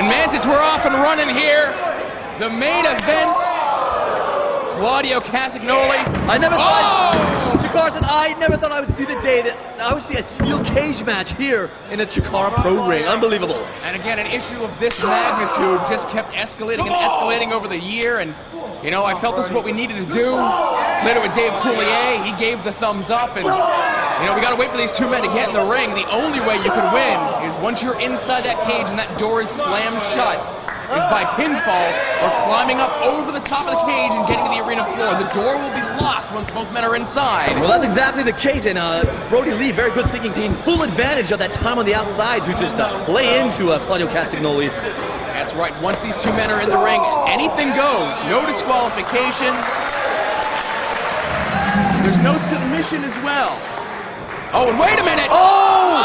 And Mantis, we're off and running here. The main event. Claudio Castagnoli. I never thought. Oh! I never thought I would see the day that I would see a steel cage match here in a Chikara Pro ring. Unbelievable. And again, an issue of this magnitude just kept escalating and escalating over the year. And, you know, I felt this is what we needed to do. Played it with Dave Coulier. He gave the thumbs up. And, you know, we got to wait for these two men to get in the ring. The only way you can win is once you're inside that cage and that door is slammed shut is by pinfall or climbing up over the top of the cage and getting to the arena floor. The door will be locked once both men are inside. Well, that's exactly the case, and uh, Brodie Lee, very good thinking, taking full advantage of that time on the outside to just uh, lay into uh, Claudio Castagnoli. That's right. Once these two men are in the ring, anything goes. No disqualification. There's no submission as well. Oh, and wait a minute. Oh!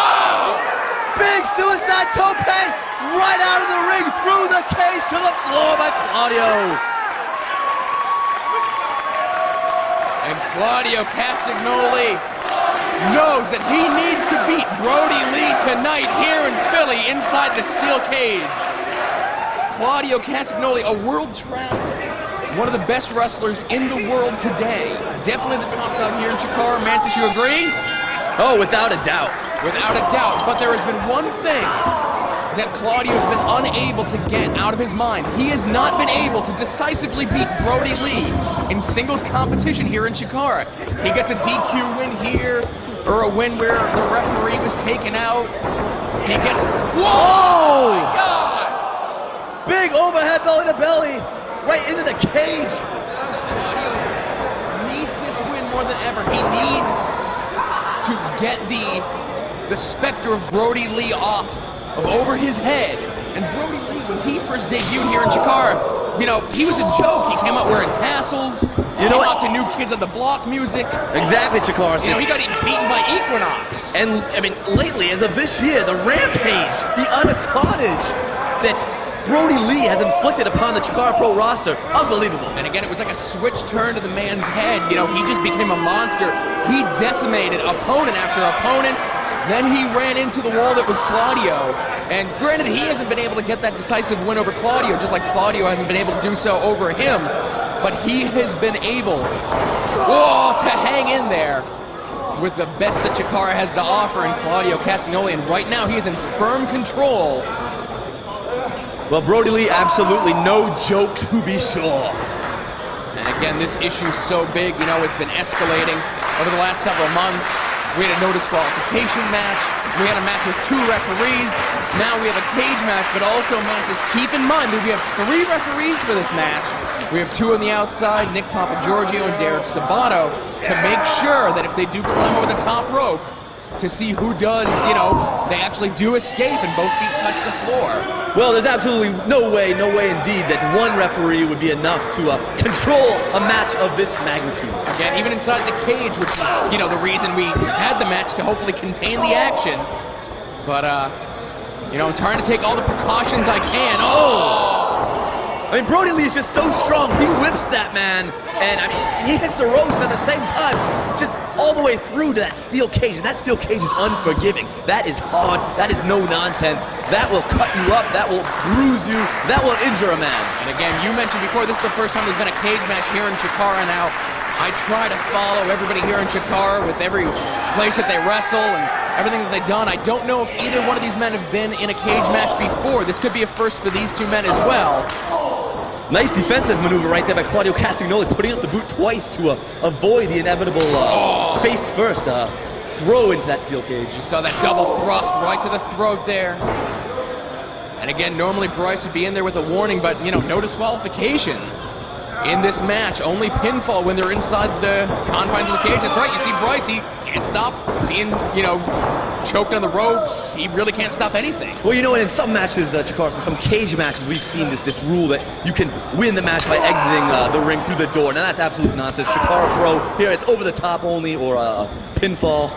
Big suicide tope right out of the ring, through the cage to the floor by Claudio. And Claudio Castagnoli knows that he needs to beat Brodie Lee tonight here in Philly inside the steel cage. Claudio Castagnoli, a world traveler, one of the best wrestlers in the world today. Definitely the top dog here in Chikara. Mantis, you agree? Oh, without a doubt. Without a doubt. But there has been one thing that Claudio's been unable to get out of his mind. He has not been able to decisively beat Brodie Lee in singles competition here in Chikara. He gets a DQ win here, or a win where the referee was taken out. He gets. Whoa! Oh! Big overhead belly to belly, right into the cage. Claudio needs this win more than ever. He needs to get the the specter of Brodie Lee off of over his head. And Brodie Lee, when he first debuted here in Chikara, you know, he was a joke. He came out wearing tassels. You know out to New Kids on the Block music. Exactly, Chikara. You know, he got beaten by Equinox. And I mean, lately, as of this year, the rampage, the unacottage that Brodie Lee has inflicted upon the Chikara Pro roster, unbelievable. And again, it was like a switch turn to the man's head. You know, he just became a monster. He decimated opponent after opponent. Then he ran into the wall that was Claudio. And granted, he hasn't been able to get that decisive win over Claudio, just like Claudio hasn't been able to do so over him. But he has been able whoa, to hang in there with the best that Chikara has to offer in Claudio Castagnoli. And right now, he is in firm control. Well, Brodie Lee, absolutely no joke to be sure. And again, this issue's so big, you know, it's been escalating over the last several months. We had a no disqualification match. We had a match with two referees. Now we have a cage match, but also, Mantis, keep in mind that we have three referees for this match. We have two on the outside, Nick Papagiorgio and Derek Sabato, to make sure that if they do climb over the top rope, to see who does, you know, they actually do escape and both feet touch the floor. Well, there's absolutely no way, no way indeed, that one referee would be enough to uh, control a match of this magnitude. Again, even inside the cage, which is, you know, the reason we had the match to hopefully contain the action. But, uh, you know, I'm trying to take all the precautions I can. Oh! I mean, Brodie Lee is just so strong. He whips that man, and I mean, he hits the ropes at the same time, the way through to that steel cage. And that steel cage is unforgiving. That is hard. That is no nonsense. That will cut you up. That will bruise you. That will injure a man. And again, you mentioned before, this is the first time there's been a cage match here in Chikara now. I try to follow everybody here in Chikara with every place that they wrestle and everything that they've done. I don't know if either one of these men have been in a cage match before. This could be a first for these two men as well. Nice defensive maneuver right there by Claudio Castagnoli, putting up the boot twice to uh, avoid the inevitable uh, face first uh, throw into that steel cage. You saw that double thrust right to the throat there. And again, normally Bryce would be in there with a warning, but you know, no disqualification in this match. Only pinfall when they're inside the confines of the cage. That's right. You see Bryce, he can't stop being, you know, choked on the ropes. He really can't stop anything. Well, you know, in some matches, uh, some cage matches, we've seen this this rule that you can win the match by exiting uh, the ring through the door. Now, that's absolute nonsense. Chikara Pro, here it's over the top only or uh, pinfall.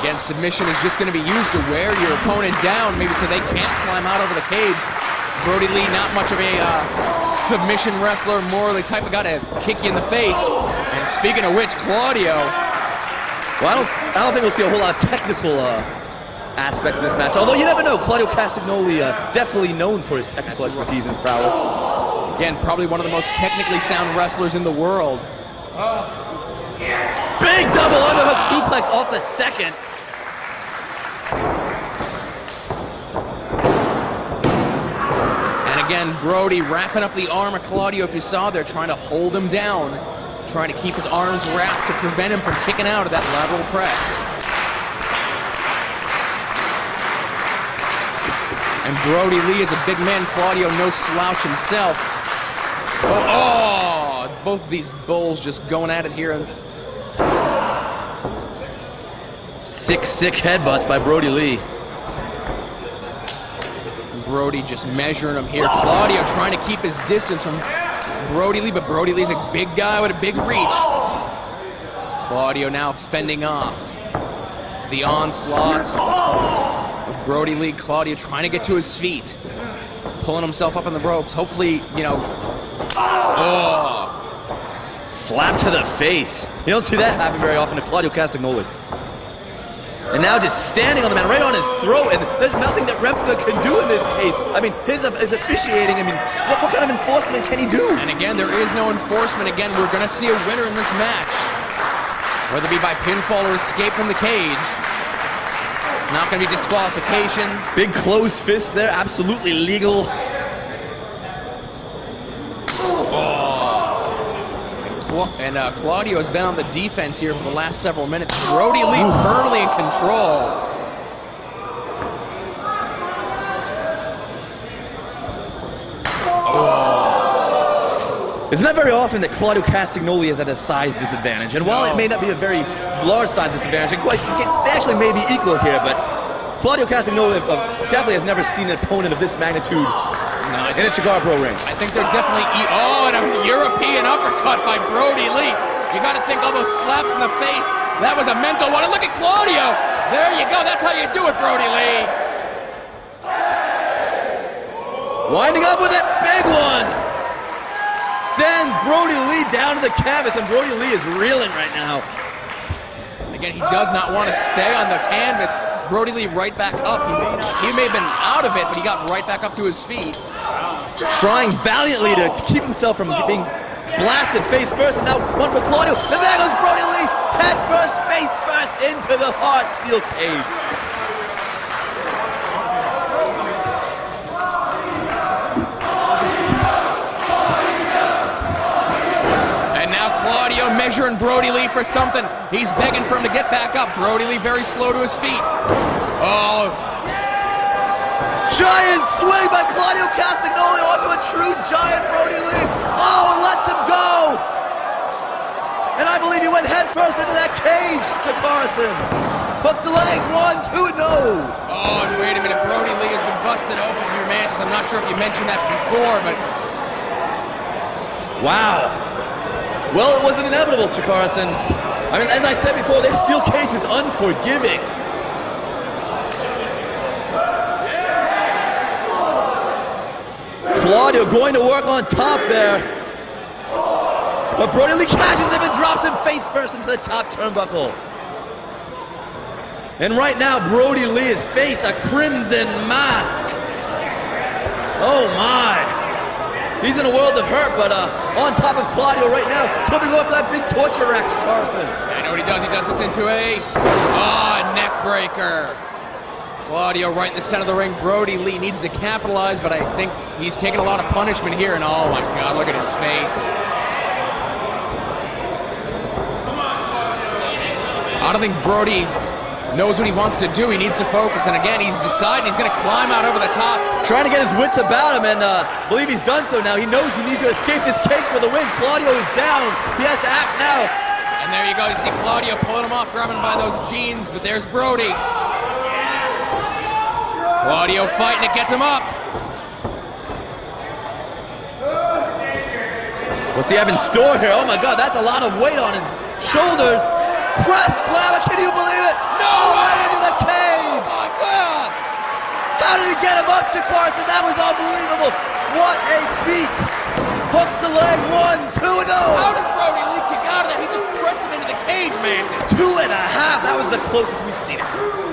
Again, submission is just going to be used to wear your opponent down, maybe so they can't climb out over the cage. Brodie Lee, not much of a uh, submission wrestler, more the type of guy to kick you in the face. And speaking of which, Claudio, Well, I don't, I don't think we'll see a whole lot of technical uh, aspects in this match. Although you never know, Claudio Castagnoli uh, definitely known for his technical expertise and prowess. Again, probably one of the most technically sound wrestlers in the world. Big double underhook suplex off the second. Again, Brodie wrapping up the arm of Claudio. If you saw, they're trying to hold him down, trying to keep his arms wrapped to prevent him from kicking out of that lateral press. And Brodie Lee is a big man. Claudio, no slouch himself. Oh, oh both of these bulls just going at it here. Six sick headbutts by Brodie Lee. Brodie just measuring him here. Claudio trying to keep his distance from Brodie Lee, but Brodie Lee's a big guy with a big reach. Claudio now fending off the onslaught of Brodie Lee. Claudio trying to get to his feet, pulling himself up on the ropes. Hopefully, you know. Oh. Slap to the face. You don't see that happen very often to Claudio Castagnoli. And now just standing on the man right on his throat, and there's nothing that Remsburg can do in this case. I mean, his, uh, his officiating, I mean, what, what kind of enforcement can he do? And again, there is no enforcement. Again, we're going to see a winner in this match. Whether it be by pinfall or escape from the cage. It's not going to be disqualification. Big closed fist there, absolutely legal. And uh, Claudio has been on the defense here for the last several minutes. Brodie Lee firmly in control. It's not very often that Claudio Castagnoli is at a size disadvantage. And while No. it may not be a very large size disadvantage, and quite, they actually may be equal here, but Claudio Castagnoli uh, definitely has never seen an opponent of this magnitude in a Chikara Pro ring. I think they're definitely. E oh, and a European uppercut by Brodie Lee. You got to think all those slaps in the face. That was a mental one. And look at Claudio. There you go. That's how you do it, Brodie Lee. Winding up with it, big one! Sends Brodie Lee down to the canvas, and Brodie Lee is reeling right now. Again, he does not want to stay on the canvas. Brodie Lee right back up. He may, not, he may have been out of it, but he got right back up to his feet. Trying valiantly to, keep himself from being blasted face first, and now one for Claudio. And there goes Brodie Lee, head first, face first, into the hard steel cage. And now Claudio measuring Brodie Lee for something. He's begging for him to get back up. Brodie Lee very slow to his feet. Oh, Giant swing by Claudio Castagnoli onto a true giant Brodie Lee. Oh, and lets him go. And I believe he went headfirst into that cage, Chikarason. Hooks the legs, one, two, no. oh, and wait a minute. Brodie Lee has been busted open here, Mantis. I'm not sure if you mentioned that before, but Wow. Well, it wasn't inevitable, Chikarason. I mean, as I said before, this steel cage is unforgiving. Claudio going to work on top there. But Brodie Lee catches him and drops him face first into the top turnbuckle. And right now, Brodie Lee is face a crimson mask. Oh my. He's in a world of hurt, but uh, on top of Claudio right now, going for that big torture action, Carson. I know what he does. He does this into a ah neck breaker. Claudio right in the center of the ring. Brodie Lee needs to capitalize, but I think he's taking a lot of punishment here. And oh my God, look at his face. I don't think Brodie knows what he wants to do. He needs to focus. And again, he's deciding he's going to climb out over the top. Trying to get his wits about him, and uh, believe he's done so now. He knows he needs to escape this cage for the win. Claudio is down. He has to act now. And there you go. You see Claudio pulling him off, grabbing him by those jeans. But there's Brodie. Claudio fighting it, gets him up. What's he have in store here? Oh my God, that's a lot of weight on his shoulders. Press slam, can you believe it? No, right into the cage. Oh my God! How did he get him up to Carson? That was unbelievable. What a feat. Hooks the leg, one, two, no. Oh. How did Brodie Lee kick out of there? He just pressed him into the cage, Mantis. Two and a half. That was the closest we've seen it.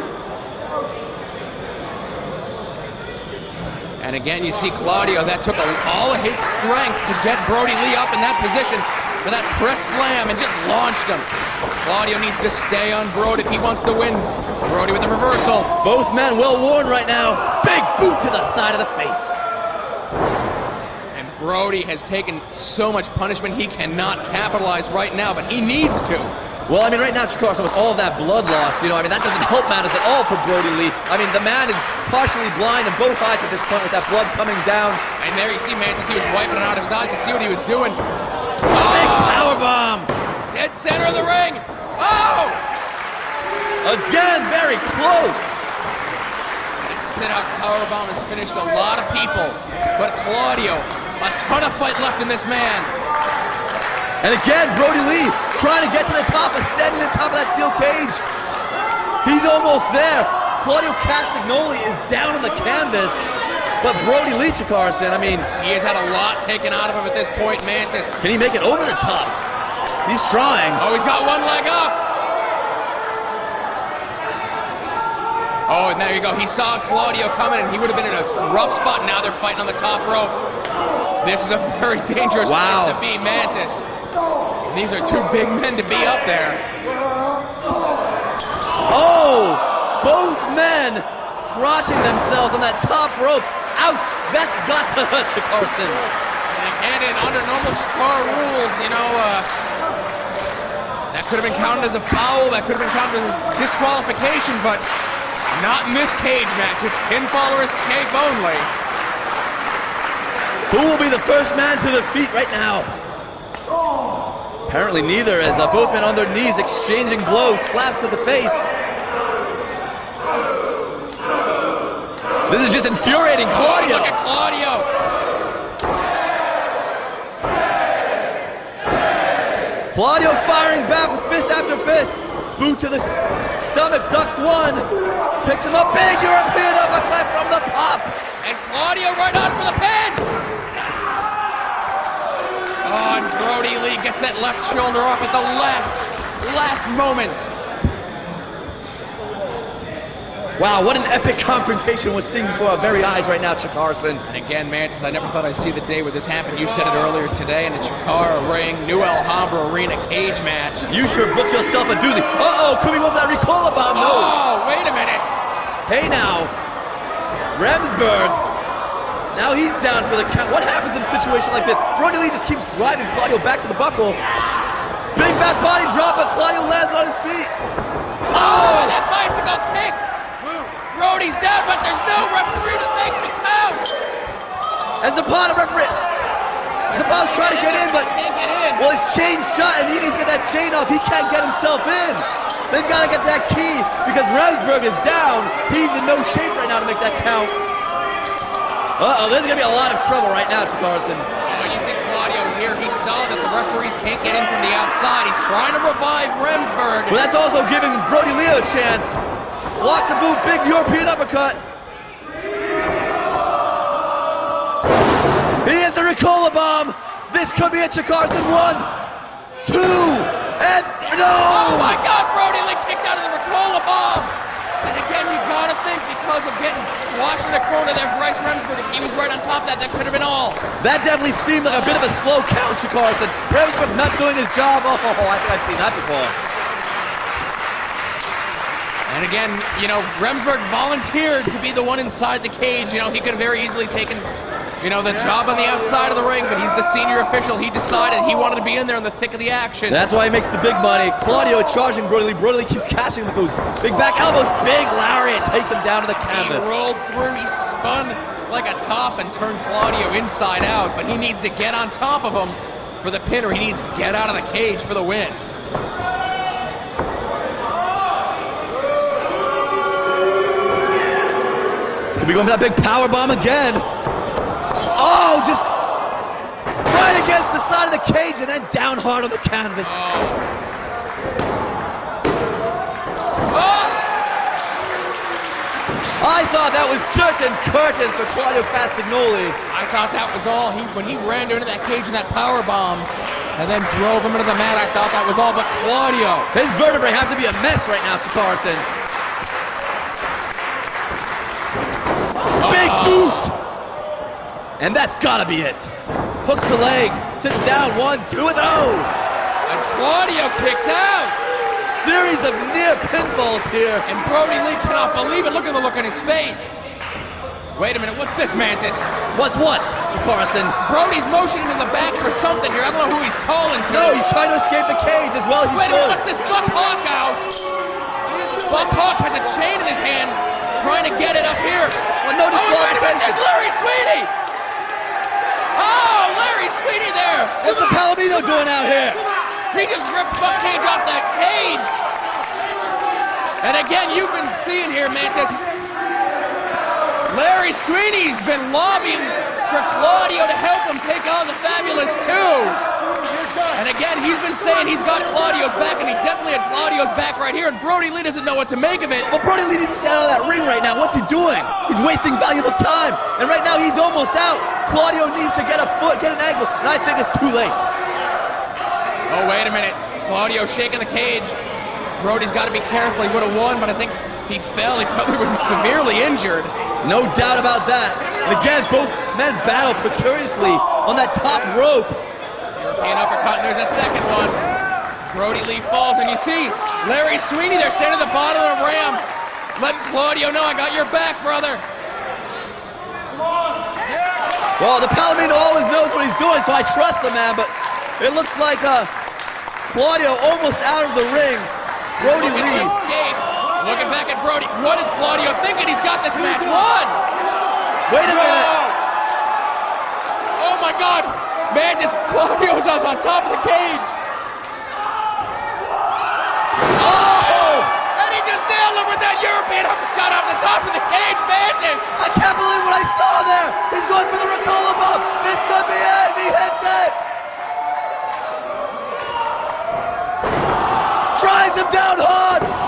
And again, you see Claudio, that took all of his strength to get Brodie Lee up in that position for that press slam and just launched him. Claudio needs to stay on Brodie if he wants to win. Brodie with the reversal. Both men well worn right now. Big boot to the side of the face. And Brodie has taken so much punishment he cannot capitalize right now, but he needs to. Well, I mean, right now, Chikara, with all that blood loss, you know, I mean, that doesn't help matters at all for Brodie Lee. I mean, the man is partially blind in both eyes at this point with that blood coming down. And there you see Mantis, he was wiping it out of his eyes to see what he was doing. Big oh! power bomb. Dead center of the ring. Oh! Again, very close. That sit-out powerbomb has finished a lot of people. But Claudio, a ton of fight left in this man. And again, Brodie Lee trying to get to the top, ascending the top of that steel cage. He's almost there. Claudio Castagnoli is down on the canvas. But Brodie Lee, Carson, I mean... He has had a lot taken out of him at this point, Mantis. Can he make it over the top? He's trying. Oh, he's got one leg up. Oh, and there you go. He saw Claudio coming, and he would have been in a rough spot. Now they're fighting on the top rope. This is a very dangerous wow. place to be, Mantis. And these are two big men to be up there. Oh! Both men crotching themselves on that top rope. Ouch! That's got to hurt Carson. And in under normal Chikara rules, you know, uh, that could have been counted as a foul. That could have been counted as disqualification, but not in this cage match. It's pinfall or escape only. Who will be the first man to the feet right now? Apparently neither, as uh, both men on their knees exchanging blows, slaps to the face. This is just infuriating Claudio. Look at Claudio. Claudio firing back with fist after fist. Boot to the stomach, ducks one. Picks him up, big European uppercut from the pop. And Claudio right on for the pin. Oh, and Brodie Lee gets that left shoulder off at the last, last moment. Wow, what an epic confrontation we're seeing before our very eyes right now, Carson. And again, Mantis, I never thought I'd see the day where this happened. You said it earlier today in the Chikara ring, New Alhambra Arena cage match. You sure booked yourself a doozy. Uh-oh, could we go that Ricola bomb? No. Oh, wait a minute. Hey now, Remsburg. Now he's down for the count. What happens in a situation like this? Brodie Lee just keeps driving Claudio back to the buckle. Big back body drop, but Claudio lands on his feet. Oh, that bicycle kick. Brodie's down, but there's no referee to make the count. Zapata referee. Zapata's trying to get in, but can't get in. well, his chain's shut, and he needs to get that chain off. He can't get himself in. They've got to get that key because Remsburg is down. He's in no shape right now to make that count. Uh-oh, there's going to be a lot of trouble right now, Carson. Oh, you see Claudio here. He saw that the referees can't get in from the outside. He's trying to revive Remsburg. But that's also giving Brodie Leo a chance. Blocks the boot, big European uppercut. He is a Ricola bomb. This could be a Chikarason one, two, and no! Oh my God, Brodie Lee kicked out of the Ricola bomb. And again, you gotta think because of getting squashed in the corner there, Bryce Remsburg, if he was right on top of that, that could have been all. That definitely seemed like a bit of a slow count, Chikarason. Remsburg not doing his job. Oh, I think I've seen that before. And again, you know, Remsburg volunteered to be the one inside the cage. You know, he could have very easily taken, you know, the job on the outside of the ring, but he's the senior official. He decided he wanted to be in there in the thick of the action. That's why he makes the big money. Claudio charging Brodie Lee. Brodie Lee keeps catching with those big back elbows. Big lariat takes him down to the canvas. He rolled through, he spun like a top and turned Claudio inside out, but he needs to get on top of him for the pin or he needs to get out of the cage for the win. Could be going for that big power bomb again. Oh, just right against the side of the cage and then down hard on the canvas. Oh! oh! I thought that was certain curtains for Claudio Castagnoli. I thought that was all. He when he ran into that cage and that power bomb and then drove him into the mat, I thought that was all. But Claudio, His vertebrae have to be a mess right now, Chikarason. Big boot! And that's gotta be it. Hooks the leg, sits down, one, two, and oh! And Claudio kicks out. Series of near pinfalls here. And Brodie Lee cannot believe it. Look at the look on his face. Wait a minute, what's this, Mantis? What's what, Carson? Brodie's motioning in the back for something here. I don't know who he's calling to. No, he's trying to escape the cage as well. He's Wait a minute, what's this? Buck Hawk out. Buck Hawk has a chain in his hand, trying to get it up here. Well, no Oh, wait a minute, there's Larry Sweeney. Oh, Larry Sweeney there. What's the Palomino doing out here? He just ripped Buck Cage off that cage. And again, you've been seeing here, Mantis. Larry Sweeney's been lobbying for Claudio to help him take on the Fabulous Two. And again, he's been saying he's got Claudio's back, and he definitely had Claudio's back right here. And Brodie Lee doesn't know what to make of it. Well, Brodie Lee needs to stay out of that ring right now. What's he doing? He's wasting valuable time. And right now, he's almost out. Claudio needs to get a foot, get an ankle, and I think it's too late. Oh, wait a minute. Claudio shaking the cage. Brodie's got to be careful. He would have won, but I think he fell. He probably would have been severely injured. No doubt about that. And again, both men battle precariously on that top rope. European uppercut, and there's a second one. Brodie Lee falls, and you see Larry Sweeney there standing at the bottom of the ramp, letting Claudio know, I got your back, brother. Well, the Palomino always knows what he's doing, so I trust the man, but it looks like uh, Claudio almost out of the ring. Brodie Lee. escape. Looking back at Brodie. What is Claudio thinking? He's got this match won. Wait a minute. Oh my God. Man, just Claudio's on, on top of the cage. Oh! And he just nailed him with that European uppercut off the top of the cage, Mantis. I can't believe what I saw there. He's going for the Ricola bump. This could be it. He hits it. Tries him down hard.